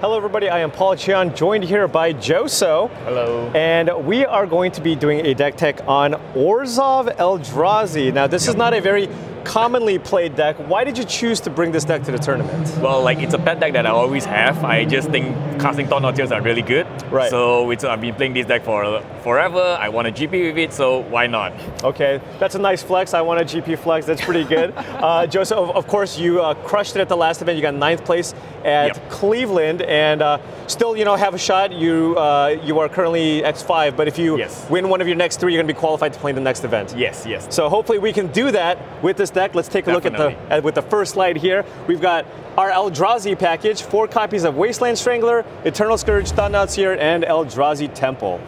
Hello, everybody. I am Paul Cheon, joined here by Joe Soh. Hello. And we are going to be doing a deck tech on Orzhov Eldrazi. Now, this is not a very commonly played deck. Why did you choose to bring this deck to the tournament? Well, like it's a pet deck that I always have. I just think casting Thought-Knot are really good. Right. So I've been playing this deck for forever. I want a GP with it, so why not? Okay, that's a nice flex. I want a GP flex. That's pretty good. uh, Joseph, of, of, course, you uh, crushed it at the last event. You got ninth place at yep. Cleveland, and uh, still, you know, have a shot. You uh, you are currently X5, but if you yes. win one of your next three, you're going to be qualified to play in the next event. Yes, yes. So hopefully we can do that with this deck. Let's take a Definitely. look at the at, with the first slide here. We've got our Eldrazi package, four copies of Wasteland Strangler, Eternal Scourge, Thought-Knot Seer, and Eldrazi Temple.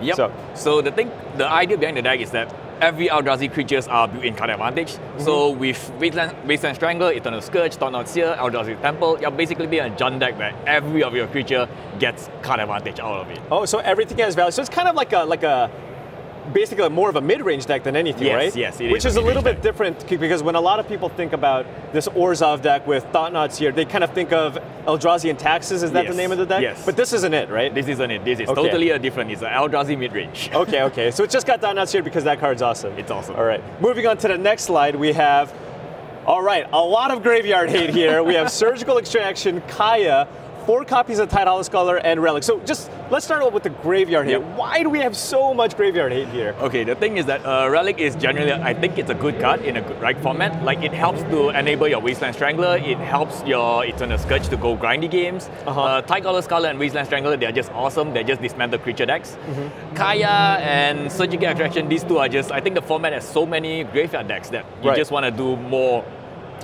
Yep. So, so the thing, the idea behind the deck is that every Eldrazi creatures are built-in card advantage. Mm-hmm. So with Wasteland, Wasteland Strangler, Eternal Scourge, Thought-Knot Seer, Eldrazi Temple, you're basically being a Jund deck where every of your creature gets card advantage out of it. Oh, so everything has value. So it's kind of like a like a basically more of a mid-range deck than anything, yes, right? Yes, yes. Which is, is a little deck. bit different because when a lot of people think about this Orzhov deck with Thought-Knot Seer, they kind of think of Eldrazi and Taxes. Is that yes. the name of the deck? Yes. But this isn't it, right? This isn't it. This is okay. totally a different. It's an Eldrazi mid-range. okay, okay. So it just got Thought-Knot Seer because that card's awesome. It's awesome. All right. Moving on to the next slide, we have. All right, a lot of graveyard hate here. we have Surgical Extraction, Kaya, four copies of Tidehollow Scholar and Relic. So just let's start off with the graveyard hate. Yep. Why do we have so much graveyard hate here? Okay, the thing is that uh, Relic is generally, I think it's a good card in a good, right format. Like it helps to enable your Wasteland Strangler, it helps your Eternal Scourge to go grindy games. Uh-huh. Uh, Scholar and Wasteland Strangler, they're just awesome. They're just dismantle creature decks. Mm-hmm. Kaya and Surgical Extraction, these two are just, I think the format has so many graveyard decks that you right. just want to do more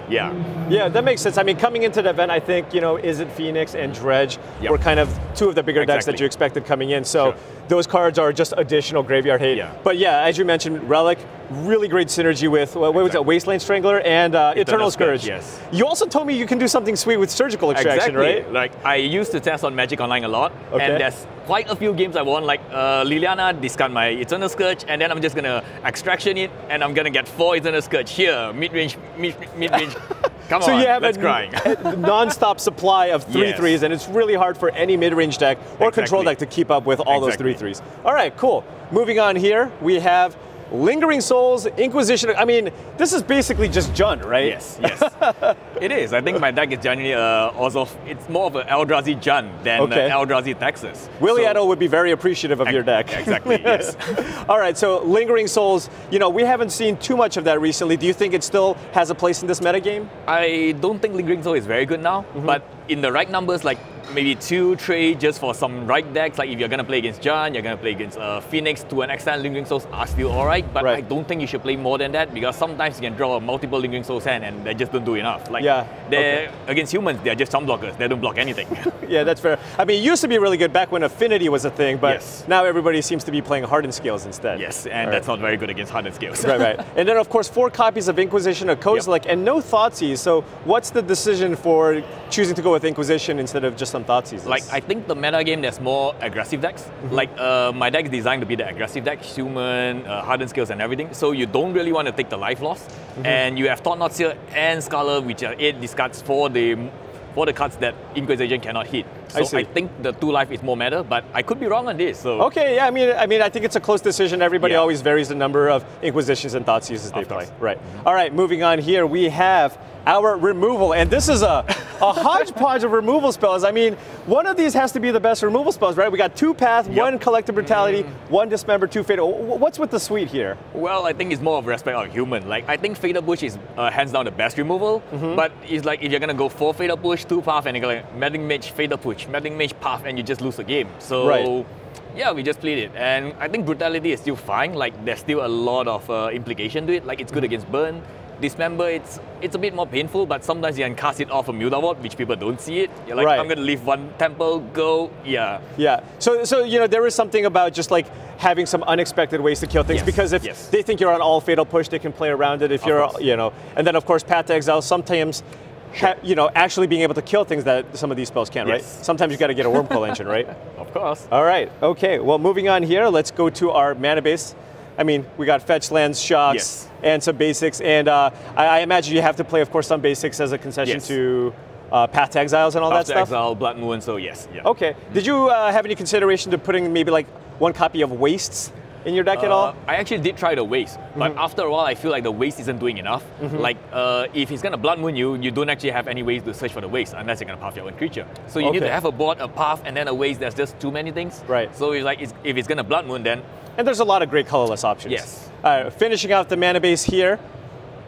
yeah. Yeah, that makes sense. I mean, coming into the event, I think, you know, Izzet Phoenix and Dredge yep. were kind of two of the bigger exactly. decks that you expected coming in. So sure. those cards are just additional graveyard hate. Yeah. But yeah, as you mentioned, Relic, really great synergy with, what was that it, Wasteland Strangler and uh, Eternal, Eternal Scourge. Scourge. Yes. You also told me you can do something sweet with Surgical Extraction, exactly. right? Like, I used to test on Magic Online a lot, okay. and there's quite a few games I won, like uh, Liliana, discard my Eternal Scourge, and then I'm just gonna Extraction it, and I'm gonna get four Eternal Scourge here, mid-range, mid-range. Come so on, you have that's a, crying. non-stop supply of three yes. threes, and it's really hard for any mid-range deck or exactly. control deck to keep up with all exactly. those three threes. All right, cool. Moving on here, we have Lingering Souls, Inquisition. I mean, this is basically just Jund, right? Yes, yes. it is. I think my deck is generally uh, also, it's more of an Eldrazi Jund than okay. uh, Eldrazi Taxes. Willie so, would be very appreciative of your deck. Exactly, yes. All right, so Lingering Souls, you know, we haven't seen too much of that recently. Do you think it still has a place in this metagame? I don't think Lingering Soul is very good now, mm-hmm. but in the right numbers, like maybe two three just for some right decks. Like if you're gonna play against Jund, you're gonna play against uh, Phoenix to an extent. Lingering Souls are still alright, but right. I don't think you should play more than that because sometimes you can draw multiple Lingering Souls hand and they just don't do enough. Like yeah, they're okay. against humans, they're just some blockers. They don't block anything. yeah, that's fair. I mean, it used to be really good back when Affinity was a thing, but yes. now everybody seems to be playing Hardened Scales instead. Yes, and that's not very good against Hardened Scales. right, right. And then of course four copies of Inquisition, of Kozilek, yep. and no Thoughtseize. So what's the decision for choosing to go with Inquisition instead of just some thoughts Thoughtseizes? Like I think the meta game there's more aggressive decks. Mm-hmm. Like uh, my deck is designed to be the aggressive deck, human, uh, hardened scales and everything. So you don't really want to take the life loss. Mm-hmm. And you have Thought-Knot Seer and Scholar, which are eight discards for the for the cards that Inquisition cannot hit. So I, I, think the two life is more meta, but I could be wrong on this. So okay, yeah, I mean, I mean, I think it's a close decision. Everybody yeah. always varies the number of Inquisitions and Thoughtseizes they play. Right. Mm-hmm. All right, moving on here, we have our removal, and this is a, a hodgepodge of removal spells. I mean, one of these has to be the best removal spells, right? We got two path, yep. one collective brutality, mm. one dismember, two fatal. What's with the suite here? Well, I think it's more of respect of human. Like I think fatal push is uh, hands down the best removal, mm-hmm. but it's like if you're gonna go four fatal push, two path, and you're like meddling mage fatal push, meddling mage path, and you just lose the game. So. Right. Yeah, we just played it, and I think brutality is still fine. Like there's still a lot of uh, implication to it. Like it's good against burn. Dismember, it's it's a bit more painful, but sometimes you can cast it off a Mutavault, which people don't see it. You're like, right. I'm gonna leave one temple, go, yeah. Yeah. So so you know there is something about just like having some unexpected ways to kill things yes. because if yes. they think you're on all fatal push, they can play around it. If of you're course. you know, and then of course Path to Exile sometimes. Sure. You know, actually being able to kill things that some of these spells can't, Yes. right? Sometimes you got to get a Wurmcoil engine, right? Of course. All right. Okay. Well, moving on here, let's go to our mana base. I mean, we got fetch lands, shocks, Yes. and some basics. And uh, I, I imagine you have to play, of course, some basics as a concession Yes. to uh, Path to Exiles and all Path that to stuff? Exile, Blood Moon, so yes. Yeah. Okay. Did you uh, have any consideration to putting maybe like one copy of Wastes in your deck at all? Uh, I actually did try the waste, but Mm-hmm. after a while, I feel like the waste isn't doing enough. Like, uh, if he's gonna blood moon you, you don't actually have any ways to search for the waste unless you're gonna path your own creature. So you need to have a board, a path, and then a waste. There's just too many things. Right. So it's like it's, if it's gonna blood moon, then And there's a lot of great colorless options. Yes. Right, finishing out the mana base here,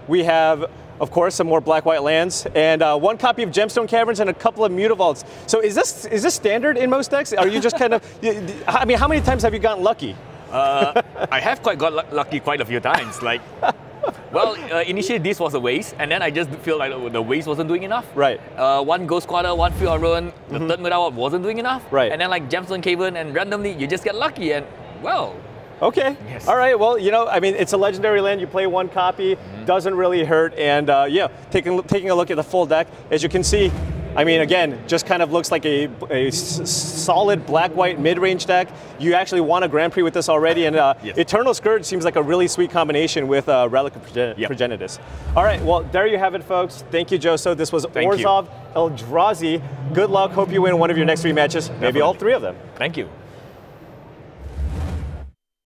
we have, of course, some more black-white lands and uh, one copy of Gemstone Caverns and a couple of Mutavaults. So is this is this standard in most decks? Are you just kind of? I mean, how many times have you gotten lucky? uh, I have quite got lu- lucky quite a few times. Like, well, uh, initially this was a waste, and then I just feel like the waste wasn't doing enough. Right. Uh, one Ghost Quarter, one Field Run, the third Murder wasn't doing enough. Right. And then like Gemstone Cavern, and randomly you just get lucky, and well, Okay. Yes. All right. Well, you know, I mean, it's a legendary land. You play one copy, doesn't really hurt. And uh, yeah, taking taking a look at the full deck, as you can see, I mean, again, just kind of looks like a, a s- solid black-white mid-range deck. You actually won a Grand Prix with this already, and uh, Yes. Eternal Scourge seems like a really sweet combination with uh, Relic of Progen- Yep. Progenitus. All right. Well, there you have it, folks. Thank you, Joe Soh. This was Thank. Orzhov Eldrazi. Good luck. Hope you win one of your next three matches, maybe all three of them. thank you.